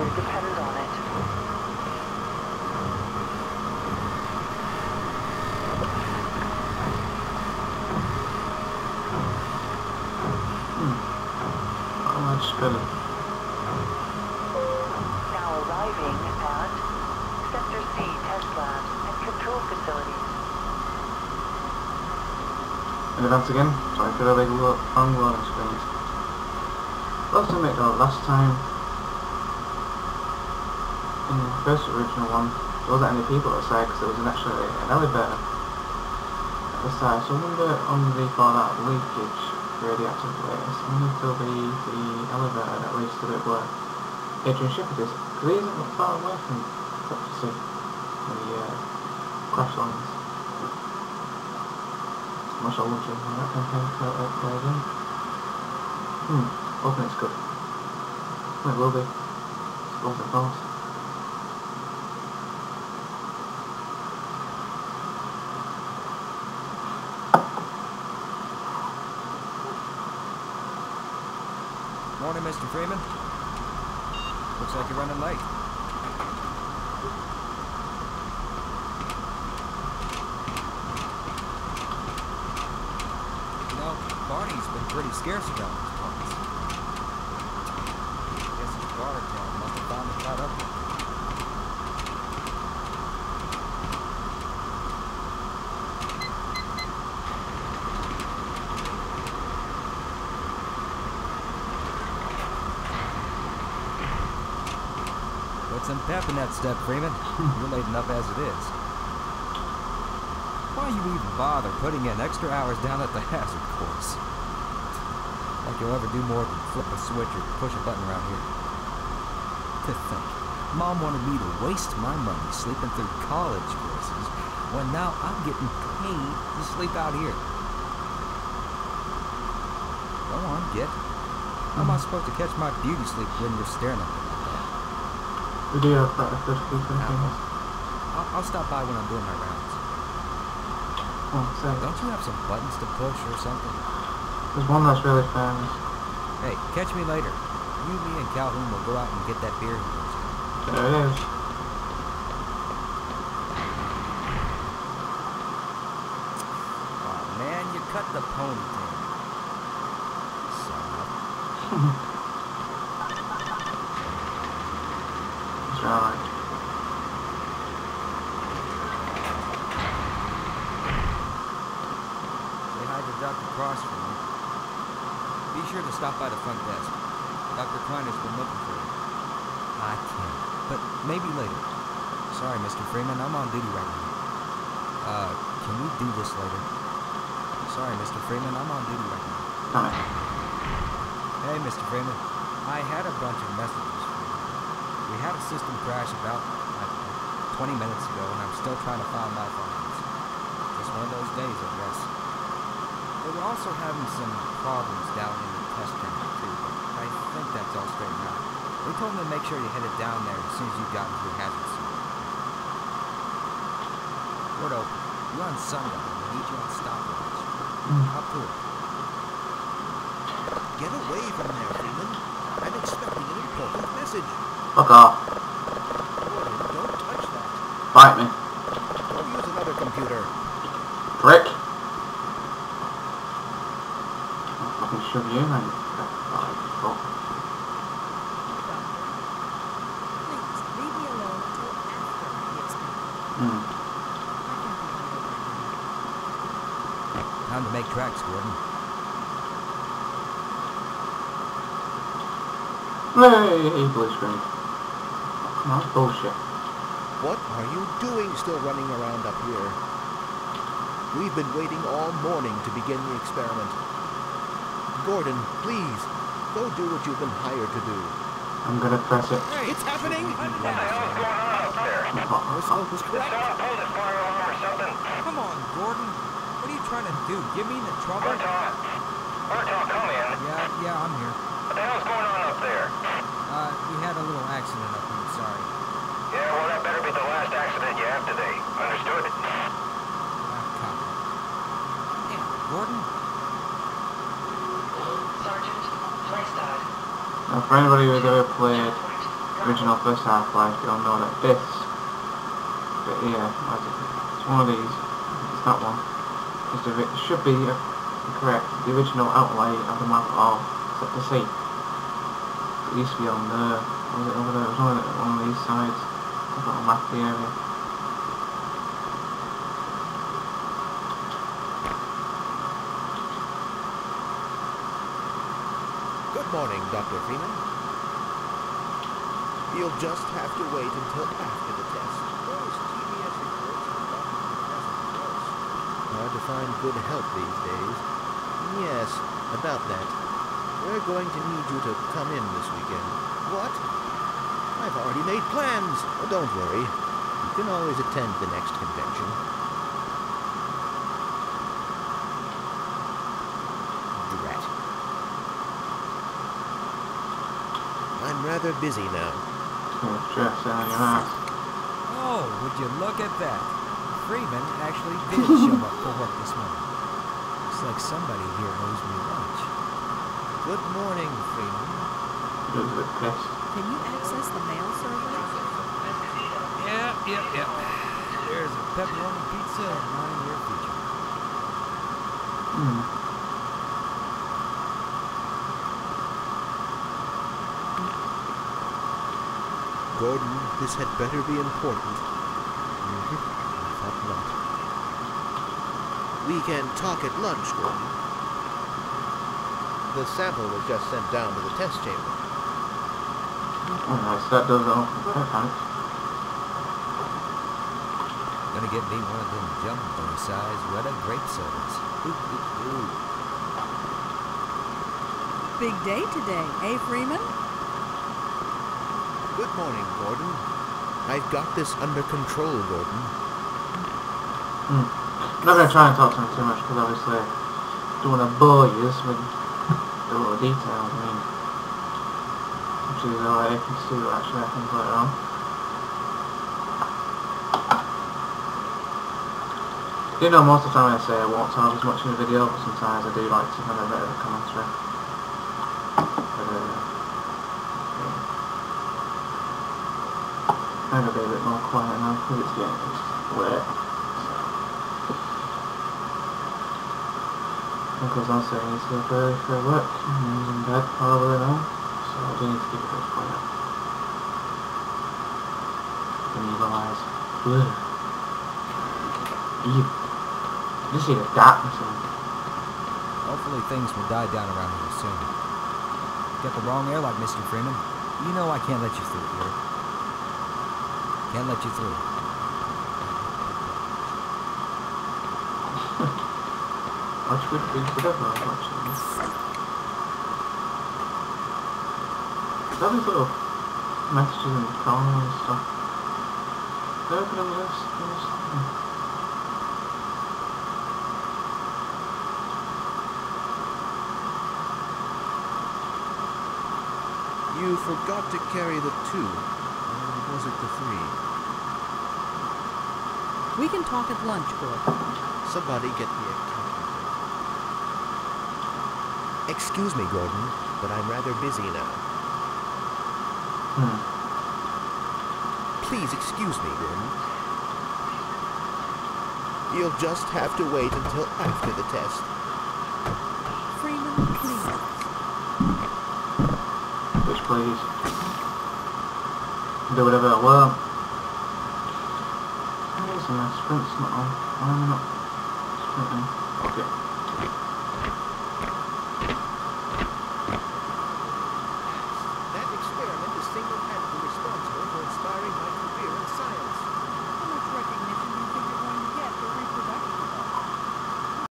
future depends on it. How much spelling? Now arriving at Sector C test labs and control facilities. In advance again, sorry for the big lo long loading screens. Last time, it, uh, last time, in the first original one, there wasn't any people outside because there was actually an elevator at the side. So I wonder on the fallout leakage radioactive waste, I wonder if there'll be the elevator at least a bit where Adrian Shepherd is. Because he isn't that far away from Prophecy, the uh, crash lines. Much older than that compared to how it plays in. Hmm, hoping it's good. It will be. It's both of those. Morning, Mr. Freeman. Looks like you're running late. You know, Barney's been pretty scarce about these parts. Guess his guard town must have finally caught up with. Put some pep in that step, Freeman. You're late enough as it is. Why you even bother putting in extra hours down at the hazard course? Like you'll ever do more than flip a switch or push a button around here. To think, Mom wanted me to waste my money sleeping through college courses when now I'm getting paid to sleep out here. Go on, get. How am I supposed to catch my beauty sleep when you're staring at me? We do have quite a few things. I'll, I'll stop by when I'm doing my rounds. Oh. Don't you have some buttons to push or something? There's one that's really famous. Hey, catch me later. You, me, and Calhoun will go out and get that beer. he wants. There it is. Man, you cut the ponytail. Son of- It's alright. Say hi to Dr. Cross for me. Be sure to stop by the front desk. Dr. Kleiner's been looking for you. I can't, but maybe later. Sorry, Mr. Freeman, I'm on duty right now. Uh, can we do this later? Sorry, Mr. Freeman, I'm on duty right now. Hey, Mr. Freeman. I had a bunch of messages for you. We had a system crash about like, 20 minutes ago, and I'm still trying to find my files. Just one of those days, I guess. They were also having some problems down in the test chamber, too, but I think that's all straightened out. They told me to make sure you headed down there as soon as you got into your hazard suit. Gordo, you're on sundown. We need you on stopwatch. Up to it. Get away from there, Freeman. I'm expecting an important message. Fuck off. Gordon, don't touch that. Bite me. Go use another computer. Prick. I'll fucking shove you in then. Oh, fuck. Please, leave me alone until after the experiment. Hmm. I can't be bothered Time to make tracks, Gordon. Hey, blue screen. Come on, oh, bullshit. What are you doing still running around up here? We've been waiting all morning to begin the experiment. Gordon, please, go do what you've been hired to do. I'm gonna press it. It's happening! What the hell's going on up there? Our scope was correct. someone pull the fire alarm or something? Come on, Gordon. What are you trying to do? Give me the trouble? Murtaugh? Murtaugh, come in. Yeah, yeah, I'm here. What the hell's going on up there? Uh, we had a little accident up here. Sorry. Yeah, well, that better be the last accident you have today. Understood? Uh, copy. Damn, Gordon. Sergeant, Flystad. Now, for anybody who's ever played original first Half-Life, you'll know that this bit here, what is it's one of these, it's that one, the, it should be uh, correct, the original outlay of the map of Sector C. It used to be on there, was it over there? It was on one of these sides. I've got a map the area. Good morning, Dr. Freeman. You'll just have to wait until after the test. TBS reports are not present worse. Hard to find good help these days. Yes, about that. We're going to need you to come in this weekend. What? I've already made plans. Oh, don't worry. You can always attend the next convention. Drat. I'm rather busy now. Stress on your ass. Oh, would you look at that? Freeman actually did show up for work this morning. Looks like somebody here owes me lunch. Good morning, Freeman. He was a. Can you access the mail server? Yep, yep, yep. There's a pepperoni pizza and mine in your future. Hmm. Gordon, this had better be important. Mhm, I thought not. We can talk at lunch, Gordon. The sample was just sent down to the test chamber. Oh, nice. That does all. Okay, thanks. Gonna get me one of them jumbo-sized Retta grape sodas. Ooh, ooh, ooh. Big day today, eh, Freeman? Good morning, Gordon. I've got this under control, Gordon. Hmm. I'm not going to try and talk to him too much because obviously don't want to bore you with the little details. I mean, which is alright, you can see what actually happens later on. You know, most of the time I say I won't talk as much in the video, but sometimes I do like to have a bit of a commentary. But, uh, yeah. I'm be a bit more quiet now because it's getting it's late. Because also I need to go for, work and he's in bed probably now, so I do need to keep it a bit quiet. And you realise, ugh, you, just need a darkness in. Hopefully things will die down around here soon. Get the wrong airlock, Mr. Freeman. You know I can't let you through here. Can't let you through. Watch good things whatever I'm watching. All these little messages in the corner and stuff. They open them this, this. You forgot to carry the two. Or was it the three? We can talk at lunch, Gordon. Somebody get me a calculator. Excuse me, Gordon, but I'm rather busy now. Hmm. Please excuse me, Gordon. You'll just have to wait until after the test. Freeman, please. Bitch, please. Do whatever I want. Why is my sprint's not on? Why am I not sprinting? Okay.